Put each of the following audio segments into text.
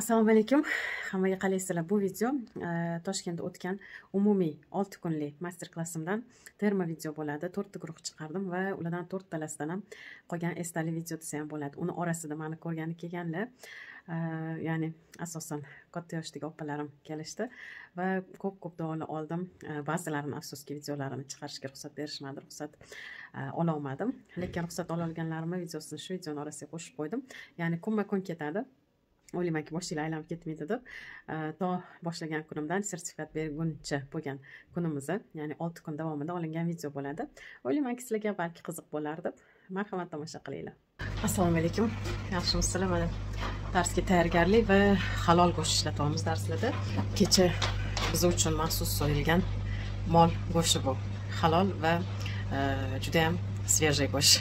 assalomu alaykum. Hammaga qalaysizlar bu video e, toshkentda o'tgan umumiy olti kunlik master klassimdan terma video bo'ladi. To'rtta guruh chiqardim va ulardan to'rttalasidan ham qolgan esdalik video desa ham bo'ladi. Uni orasida mani ko'rgani kelganlar e, ya'ni asosan katta yoshdagi opalarim kelishdi va ko'p ko'p duolar oldim. E, ba'zilarini afsuski videolarini chiqarishga ruxsat berishmadi ruxsat ololmadim. Lekin ruxsat ololganlarimni videosini shu videoni orasiga qo'shib qo'ydim. Ya'ni kunma kun ketadi. O'ylaymanki boshinglar aylanib ketmaydi deb to boshlagan kunimdan sertifikat berguncha bo'lgan kunimizni ya'ni olti kun davomida olingan video bo'ladi. O'ylaymanki sizlarga balki qiziq bo'lar deb marhamat tomosha qilinglar assalomu alaykum. Yaxshimisizlar mana darsga tayyorgarlik va halol go'sht ishlatyapmiz darslarda. Kecha biz uchun maxsus so'yilgan mol go'shti bu. Halol va e, judayam свежий go'sht.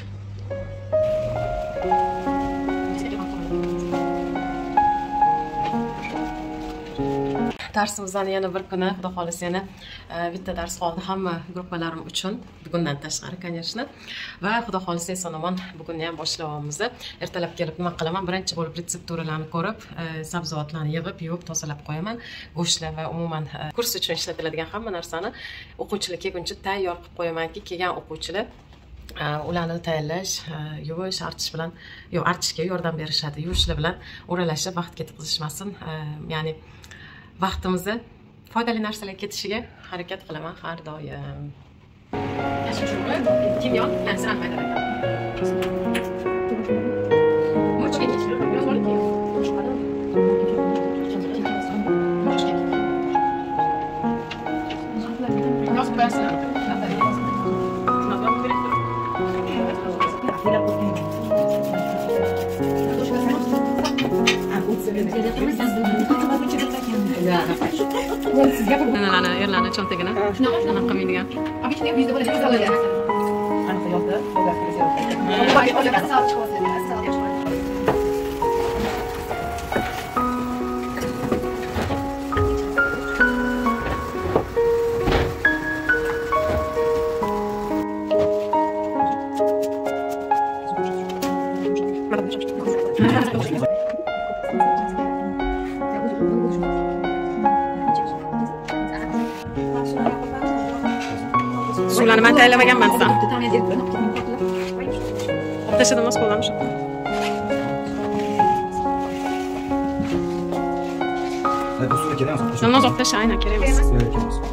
Darsimizdan yana bir kuni xudo xohlasa yana e, bitta dars qoldi hamma gruppalarim uchun bugundan tashqari конечно. Va xudo xohlasa eson omon bugunni ham boshlayapmiz ertalab kelib nima qilaman? Birinchi bo'lib retsepturalarni ko'rib e, sabzavotlarni yig'ib yuvib tozalab qo'yaman. Go'shtlar va umuman e, kurs uchun ishlatiladigan hamma narsani o'quvchilar kelguncha tayyor qilib qo'yamanki kelgan o'quvchilar ularni tayyorlash yuvish artish bilan yo'q artishga yordam berishadi. Yuvishlar bilan o'ralashib vaqt ketkazishmasin ya'ni vaqtimizni foydali narsalarga ketishiga harakat qilaman har doim kimyon sira Yozib qo'yasizlar. انا لانا غير لانا شنو تقنا انا قمينيا ابيش это suvlarni man tayyorlamaganman desam olib tashladim qo'ldan shu Bu suda kerak emas. namoz olib tasha aynan kerak emas Kerak emas.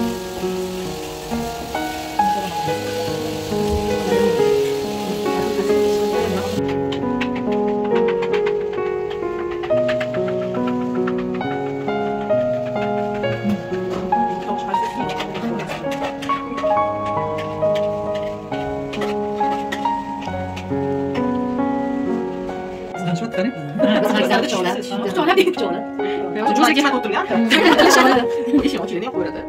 kuchog'lar deydi kuchog'lar juzaga ham o'tirgan eshik ochilganda yoqaveradi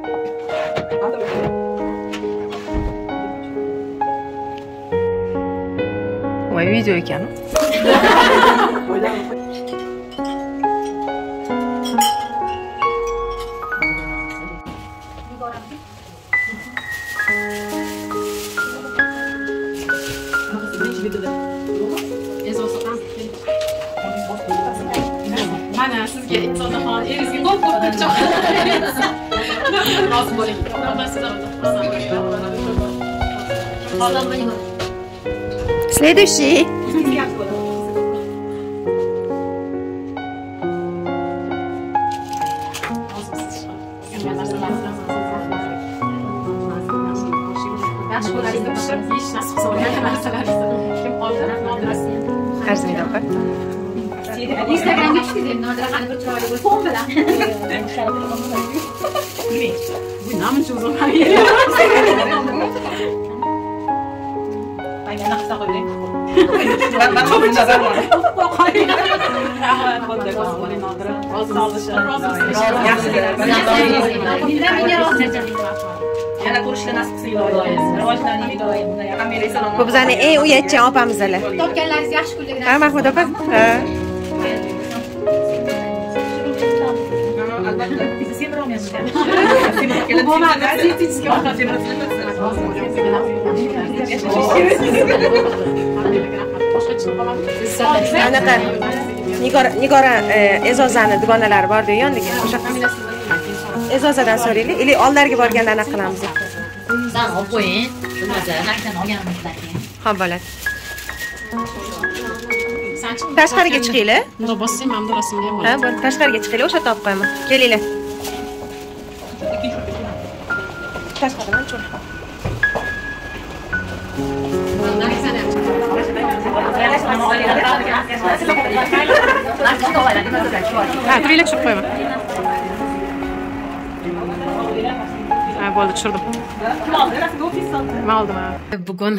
voy video ekan mana qoldi Arzimida opa. instagramga tushdi nodira qani bir chiroyli bo'lsa fon bilan bu namuncha uzoq Rozi Yana ko'rishga nasib qilsin. Rivojlaning iloyim. Hammaga salom. Bu bizani eng uyatchan opamiz hali. Topganlaringiz yaxshi kunlik. Ha, Mahmud opa? Ha. Anaqa Nigora Nigora e, E'zozani dugonalari bor-ku yoniga. O'sha E'zozadan so'raylik. Ili oldlariga borganda anaqa qilamiz. Olib qo'ying. Xo'p bo'ladi. Tashqariga chiqinglar. bundoq bossang mana bu rasmga ham Ha, bo'ldi. Tashqariga chiqinglar, o'sha topib qo'yaman. Kelinglar. Ha turinglar tushirib qo'yaman ha bo'ldi tushirdim man oldim bugun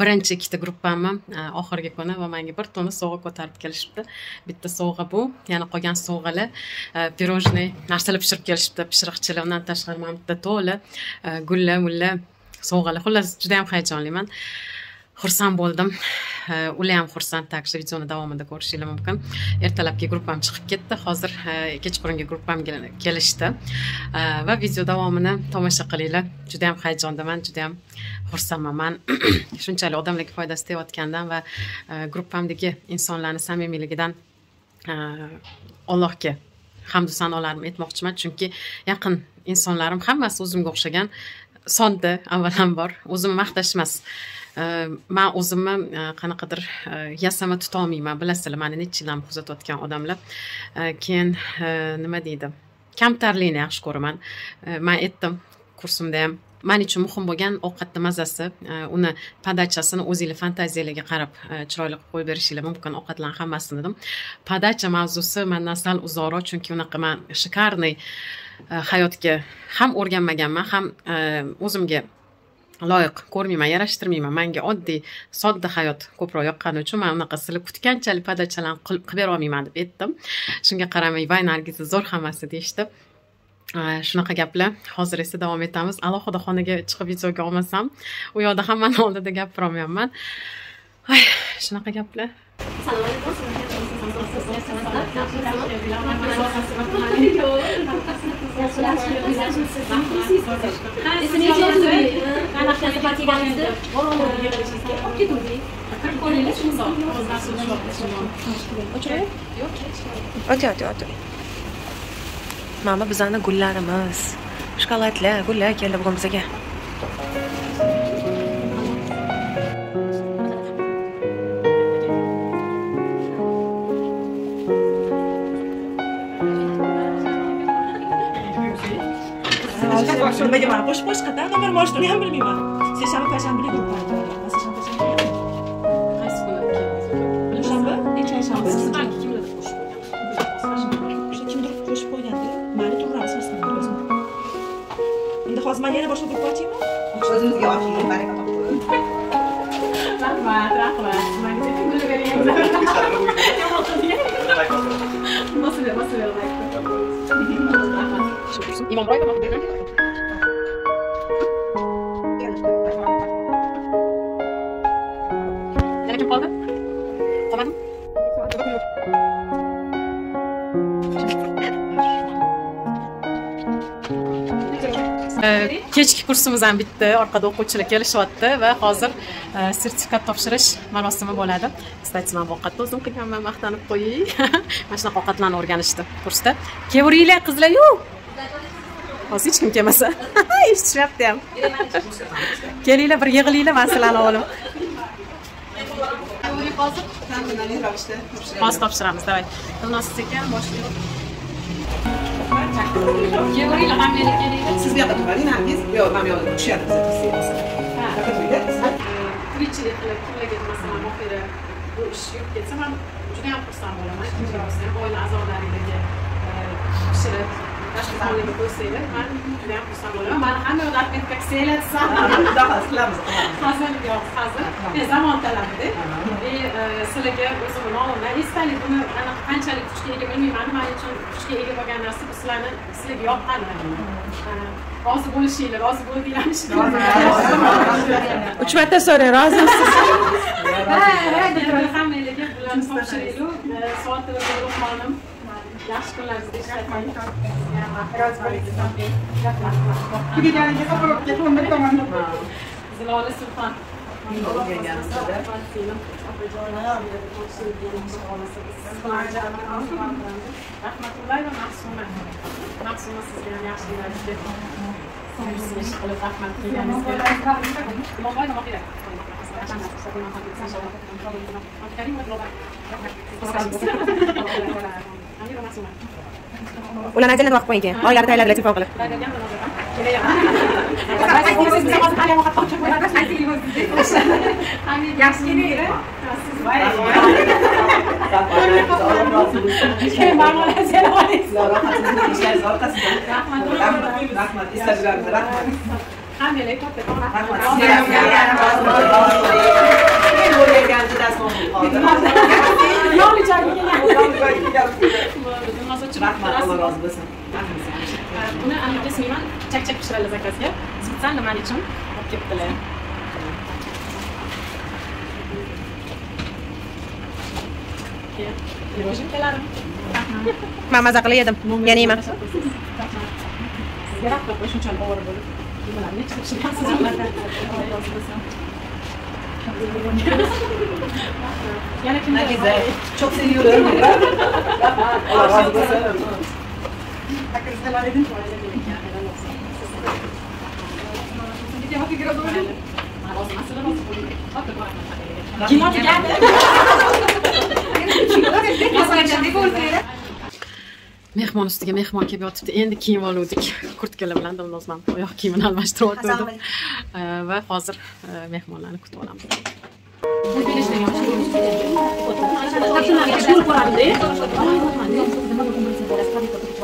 birinchi ikkita gruppamni oxirgi kuni va menga bir tonna sovg'a ko'tarib kelishibdi bitta sovg'a bu yana qolgan sovg'alar e, pirojniy narsalar pishirib kelishibdi pishiriqchilar undan tashqari mana bitta to'la gullar mullar sovg'alar xullas juda yam hayajonliman xursand bo'ldim. Ular ham xursand так что videoni davomida ko'rishinglar mumkin. Ertalabki gruppam chiqib ketdi. Hozir e, kechqurungi gruppam kelishdi. Va video davomini tomosha qilinglar. Juda yam hayajondaman juda yam xursandman. Man shunchalik odamlarga foydasi tegayotganidan va e, gruppamdagi insonlarni samimiyligidan e, allohga hamdu sanolarni aytmoqchiman. Chunki yaqin insonlarim hammasi o'zimga o'xshagan sodda avvalambor o'zimni maqtash emas Э, man o'zimni э, qanaqadir э, yasama tutolmayman bilasizlar mani necha yildan kuzatayotgan odamlar. Keyin nima deydi? Kamtarlikni yaxshi ko'raman. Man aytdim kursimda ham man uchun muhim bo'lgan ovqatni mazasi e, uni podachasini o'zinglar fantaziyalarga qarab e, chiroyli qilib qo'yib berishinglar mumkin ovqatlarni hammasini dedim. Podacha mavzusi mandan sal uzoqroq chunki unaqa man shikarniy e, hayotga ham o'rganmaganman ham o'zimga loyiq ko'rmayman yarashtirmayman. Manga oddiy sodda hayot ko'proq yoqqani uchun man unaqa sizlar kutganchalik podachalarni qilib bera berolmayman deb aytdim shunga qaramay voy nargiza zo'r hammasi deyishdi. Shunaqa gaplar hozir esa davom etamiz. Alohida xonaga chiqib videoga olmasam u yoqda hammani oldida gapirolmayapman. Ay shunaqa gaplar. O'ti, o'ti, o'ti. Mana bizani gullarimiz. Shokoladlar, gullar keldi bugun bizga. Nimaga mana boshqa boshqadan nomer boshqani ham bilmayman seshanba payshanbalik guruh qaysi kuni dushanba seshanba necha siz balki kimlardir qo'shib qo'ygan o'sha kimdir qo'shib qo'yganda mani to'g'ri asoslan endi hozir man yana boshqa guruh ochaymi O'zimizga oching, baraka topib. rahmat rahmat manga kimlar beryapti bosib ber bosib ber imomboyga yana kechki kursimiz ham bitdi. Orqada o'quvchilar kelishyapti va hozir e, sertifikat topshirish marosimi bo'ladi. Kстати man bu ovqatni o'zim qilganman maqtanib qo'ying mana shunaqa ovqatlarni o'rganishdi kursda kelaveringlar qizlaryu hozir hech kim kelmasa eshitishyapti ham kelinglar bir yig'ilinglar man sizlarni o'g'lim hozir topshiramiz давай. Ilnos sekin boshlaylik kelaveringlar hammalar kelinglar Siz bu yoqqa turing, Nargiz. Yo'q, men bu yoqqa tushadi. tirikchilik qilib kimlarga masalan oxiri bu ish yurib ketsa man juda yam xursand bo'laman oila a'zolaringlarga e, pishirib man E, e, sizlarga buni qanchalik kuchga ega bilmayman uchun kuchga ega bo'lgan narsa bu sizlarni sizlarga yoqqan E, rozi bo'lishinglar rozi uch marta so'rang rozimisiz hammanglarga bularni topshiraylik soatda xonim رحمة الله معصومة معصومة سيدنا عشان نعرف Thank you. Nima kerak? ularni ajralib vaqt qo'ying keyin oylari tayyorlab telefon qilib Rahmat. Instagramda rahmat. Hammalar kattakon Rahmat. rahmat. Sizga ham Men o'rgangan juda so'nggi hozir. Nomi joyiga Rahmat, Alloh rozi bo'lsin. Buni anaqa ismayman, chak-chak pishiradi zakazga. Spitsan nima uchun olib kelibdilar. Keyin, pirojkalarim. man maza qilib yedim yana yeyman Sizga rahmat shunchalik ovora bo'lib. Nimalarni pishirgansiz Yana? Nagiza, çok seviyorum. Allah razı olsun. Mehmon ustiga mehmon kelib yotibdi. Endi kiyim oluvdik. Kurtkalar bilan dilnozman oyoq kiyimini almashtirib va hozir e, mehmonlarni kutib olamiz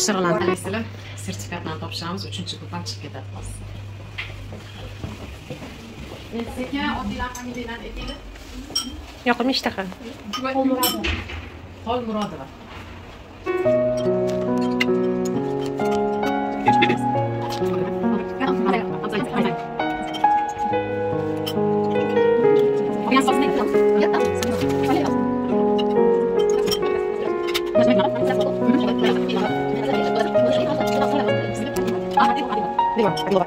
pishiriladi bilasizlar sertifikatlarni topshiramiz. Uchinchi gruppaga chiqib ketadi hozir sekin oddiylar familiyalarni aytinglar yoqimli ishtaha. Xolmurodova 那个还给我吧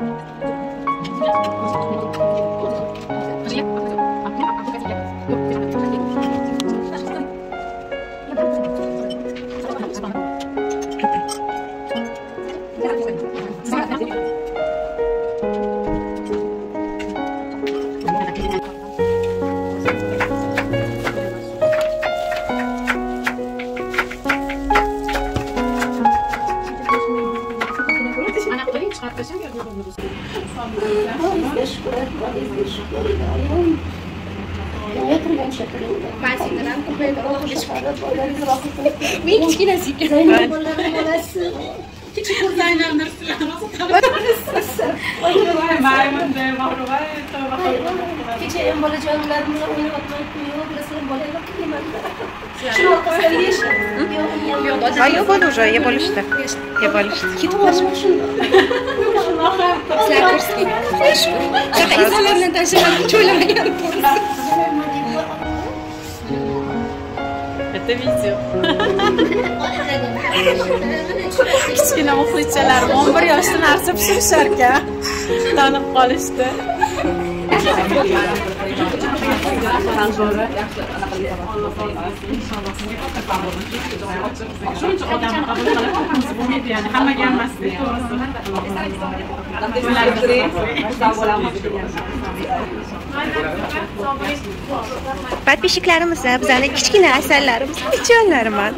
Mas ainda não comprei. Mentira, assim que eu ham bolajonlar bilan o'ynayotgan yo'q, bilasizlar bolalar qilyapman. Shuni orqasidan yeyish. Yo'q, ha yo'q bo'ldi уже yeb olishdi yeb olishdi ketib qolishmi? Sizlar ko'rsatgan. Shunaqa insonlar bilan tanishib cho'ylamagan bitta video kichkina muxlischalarim o'n bir yoshda narsa pishirishar ekan tanib qolishdi. Shuning uchun odam qabul qilib bo'lmaydi ya'ni hammaga ham emas подписчикlarimiz bizani kichkina asarlarimiz jonlariman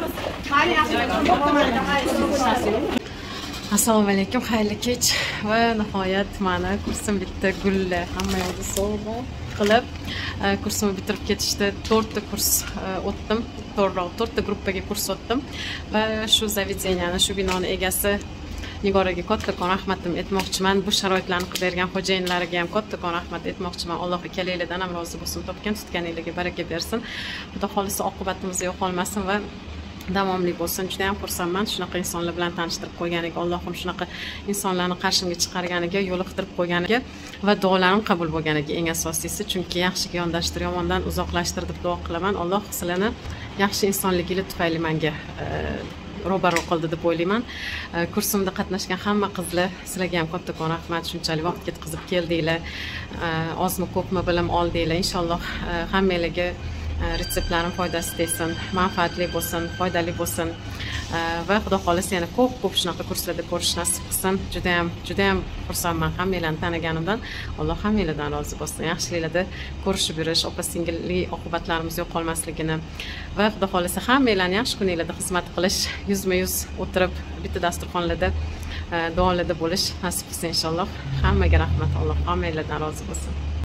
assalomu alaykum xayrli kech va nihoyat mana kursim bitta gulla hamma yoqda sovuq qilib e, kursimni bitirib ketishdi. To'rtta kurs e, o'tdim. To'g'riroq to'rtta gruppaga kurs o'tdim. Va shu zavedeniani shu binoni egasi nigoraga kattakon rahmatim aytmoqchiman bu sharoitlarni qilib bergan xo'jayinlariga ham kattakon rahmat aytmoqchiman alloh ikkalanglardan ham rozi bo'lsin topgan tutganinglarga baraka bersin. Xudo xohlasa oqibatimiz yo'qolmasin va davomli bo'lsin. Juda yam xursandman. Shunaqa insonlar bilan tanishtirib qo'yganiga allohim shunaqa insonlarni qarshimga chiqarganiga yo'liqtirib qo'yganiga va duolarim qabul bo'lganiga eng asosiysi. Chunki yaxshiga yondashtir yomondan uzoqlashtir deb duo qilaman. Alloh sizlarni yaxshi insonliginglar tufayli manga e, ro'baro qildi deb o'ylayman. E, kursimda qatnashgan hamma qizlar sizlarga ham kattakon rahmat. Shunchalik vaqt ketkazib keldinglar. E, Ozmi ko'pmi bilim oldinglar. Inshaalloh hammanglarga Э, retseptlarim foydasi tegsin manfaatli bo'lsin foydali bo'lsin. Э, va xudo xohlasa yana ko'p ko'p shunaqa kurslarda ko'rish nasib qilsin. Judayam judayam xursandman hammanglarni taniganimdan. Alloh hammanglardan rozi bo'lsin. Yaxshiliklarda ko'rishib yurish opa singilli oqibatlarimiz yo'qolmasligini va xudo xohlasa hammanglarni yaxshi kuninglarda xizmat qilish yuzma yuz o'tirib bitta dasturxonlarda e, duolarda bo'lish nasib qilsin inshaalloh. Hammaga rahmat. Alloh hammanglardan rozi bo'lsin.